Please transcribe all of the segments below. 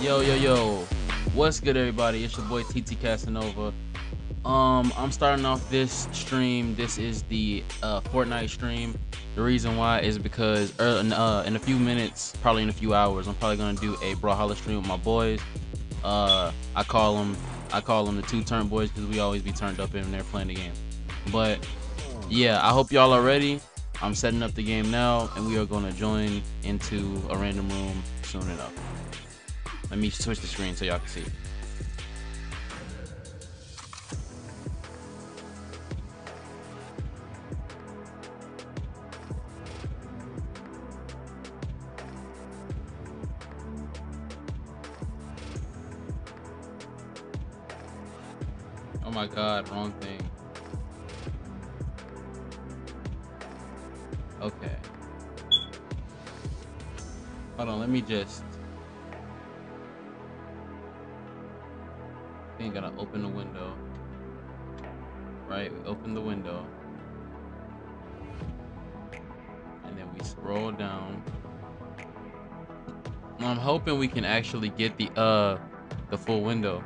Yo, yo, yo. What's good, everybody? It's your boy TT Cassanova. Um, I'm starting off this stream. This is the uh, Fortnite stream. The reason why is because uh, uh, in a few minutes, probably in a few hours, I'm probably gonna do a Brawlhalla stream with my boys. Uh, I call them, I call them the two turn boys because we always be turned up in there playing the game. But yeah, I hope y'all are ready. I'm setting up the game now, and we are gonna join into a random room soon enough. Let me switch the screen so y'all can see. Oh my god, wrong thing. Okay. Hold on, let me just. I gotta open the window. Right, we open the window. And then we scroll down. I'm hoping we can actually get the uh the full window.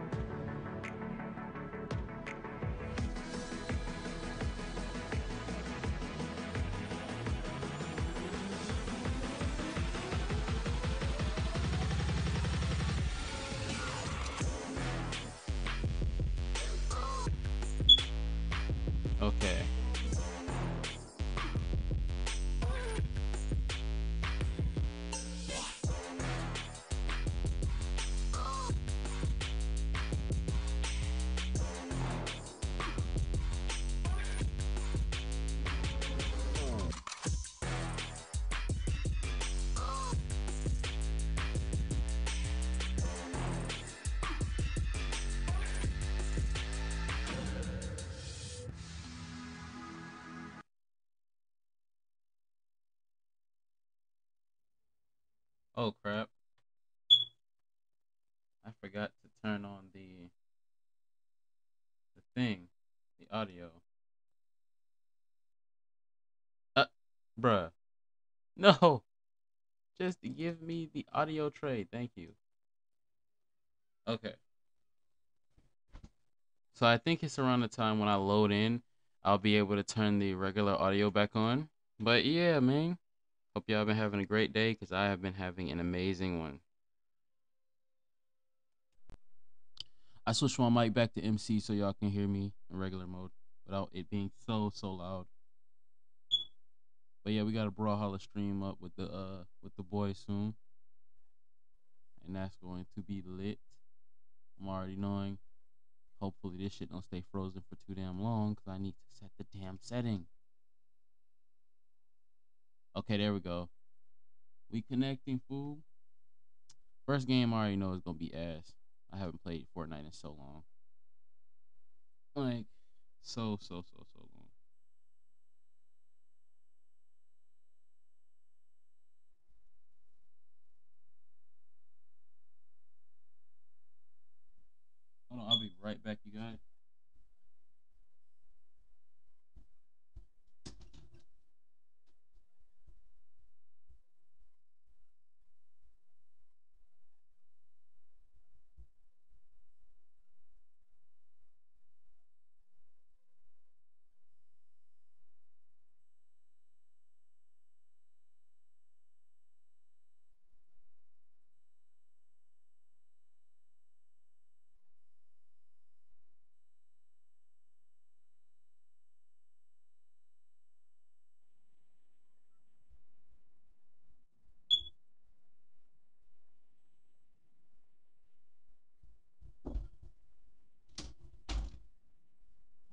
Okay. Oh crap. I forgot to turn on the the thing, the audio. Uh bruh. No. Just give me the audio tray. Thank you. Okay. So I think it's around the time when I load in, I'll be able to turn the regular audio back on. But yeah, man. Hope y'all been having a great day because I have been having an amazing one. I switched my mic back to MC so y'all can hear me in regular mode without it being so so loud. But yeah, we got a Brawlhalla stream up with the uh with the boys soon. And that's going to be lit. I'm already knowing. Hopefully this shit don't stay frozen for too damn long because I need to set the damn setting. Okay, there we go. We connecting, fool. First game I already know is gonna be ass. I haven't played Fortnite in so long. Like, so, so, so, so long. Hold on, I'll be right back, you guys.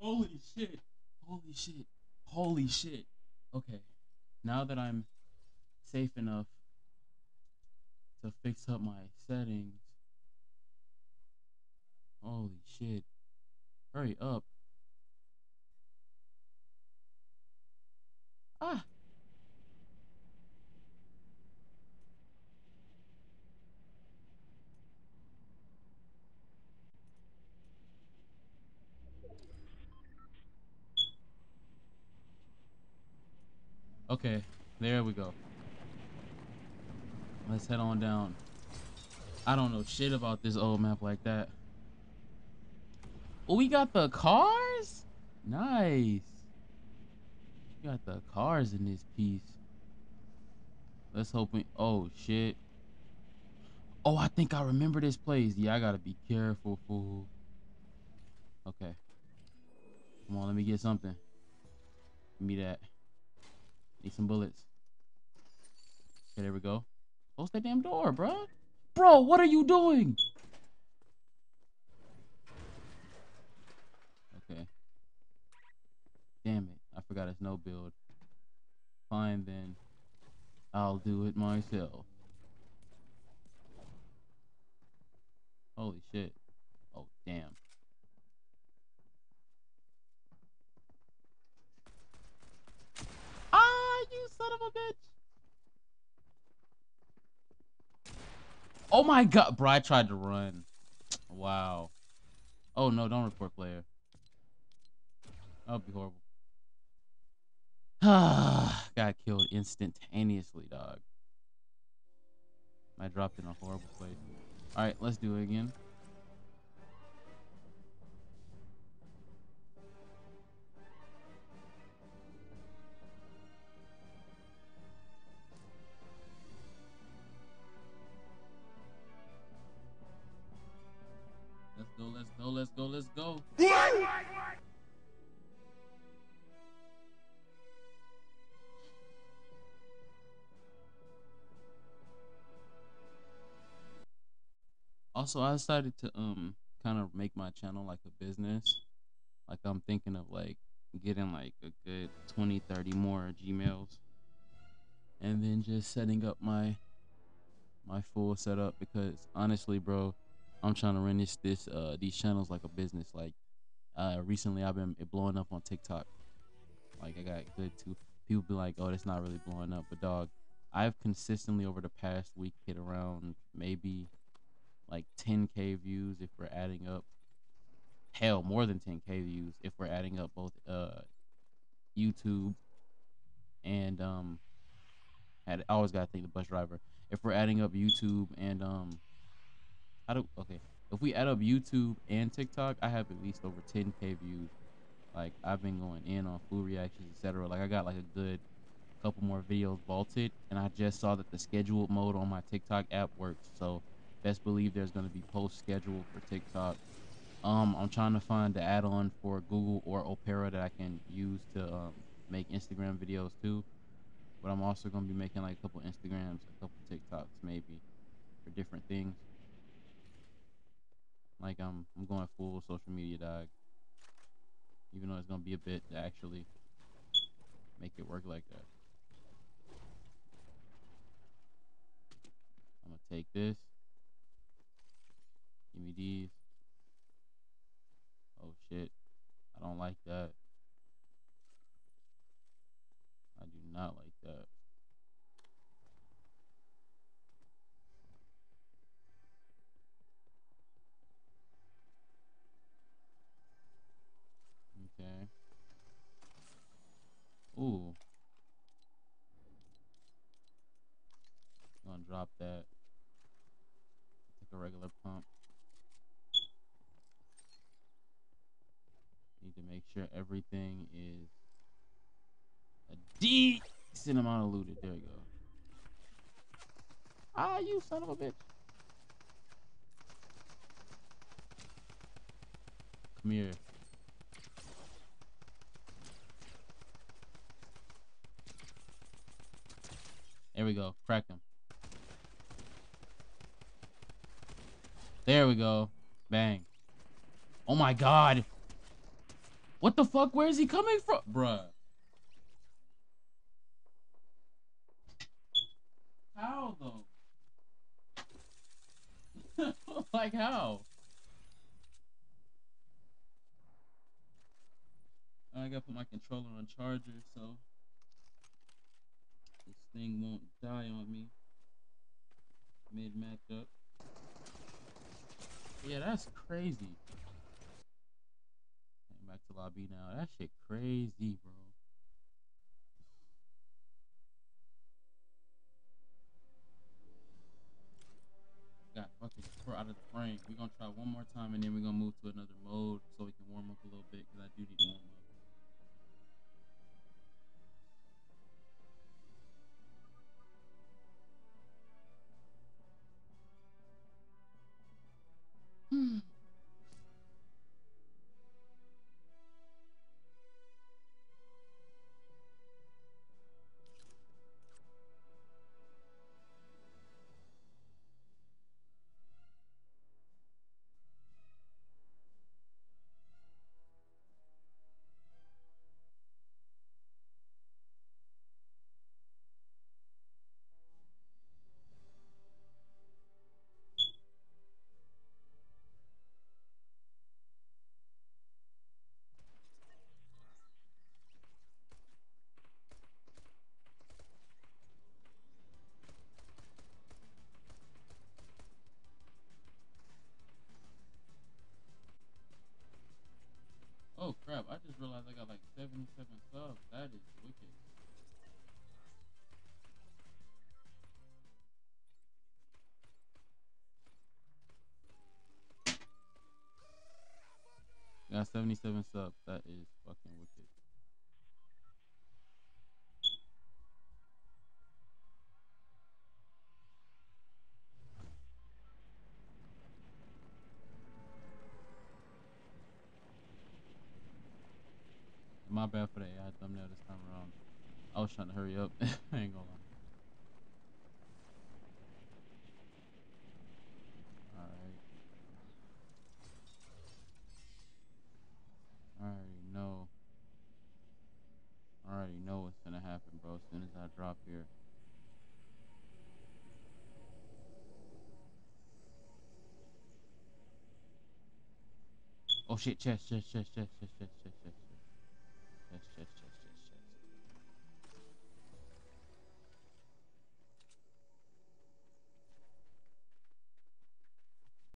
Holy shit. Holy shit. Holy shit. Okay. Now that I'm safe enough to fix up my settings. Holy shit. Hurry up. Ah. Okay, there we go. Let's head on down. I don't know shit about this old map like that. Oh, we got the cars? Nice. We got the cars in this piece. Let's hope we... Oh, shit. Oh, I think I remember this place. Yeah, I gotta be careful, fool. Okay. Come on, let me get something. Give me that. Need some bullets. Okay, there we go. Close that damn door, bro. Bro, what are you doing? Okay. Damn it. I forgot it's no build. Fine then. I'll do it myself. Holy shit. Oh, damn. Ah, you son of a bitch. Oh my god, bro, I tried to run. Wow. Oh no, don't report player. That would be horrible. Got killed instantaneously, dog. I dropped in a horrible place. Alright, let's do it again. Also, I decided to um kind of make my channel like a business. Like I'm thinking of like getting like a good 20, 30 more Gmails. And then just setting up my my full setup because honestly, bro, I'm trying to run this this uh these channels like a business. Like uh recently I've been blowing up on TikTok. Like I got good too. People be like, oh, that's not really blowing up, but dog, I've consistently over the past week hit around maybe like 10k views if we're adding up. Hell, more than 10k views if we're adding up both uh YouTube and um. Had I always gotta think the bus driver. If we're adding up YouTube and um I don't okay. If we add up YouTube and TikTok, I have at least over 10k views. Like I've been going in on food reactions, etc. Like I got like a good couple more videos vaulted, and I just saw that the scheduled mode on my TikTok app works. So best believe there's gonna be post scheduled for TikTok. Um, I'm trying to find the add-on for Google or Opera that I can use to um, make Instagram videos too. But I'm also gonna be making like a couple Instagrams, a couple TikToks maybe for different things. Like I'm I'm going full social media dog. Even though it's gonna be a bit to actually make it work like that. I'm gonna take this. Give me these. Oh shit. I don't like that. I do not like that. Okay. Ooh. I'm Gonna drop that. Take a regular pump. Need to make sure everything is a decent amount of looted. There we go. Ah, you son of a bitch. Come here. There we go. Crack him. There we go. Bang. Oh my god. What the fuck? Where is he coming from? Bruh. How though? like how? I gotta put my controller on charger so this thing won't die on me mid matchup. Yeah, that's crazy. Back to lobby now. That shit crazy, bro. Got fucking stream. We're gonna try one more time and then we're gonna move to another mode so we can warm up a little bit because I do need to warm up. 77 subs. That is wicked. Got 77 subs. That is fucking wicked. My bad for the AI thumbnail this time around. I was trying to hurry up. I ain't gonna lie. Alright. I already know. I already know what's gonna happen, bro, as soon as I drop here. Oh shit, chest, chest, chest, chest, chest, chest, chest, chest yes, yes.